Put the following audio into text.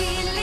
feeling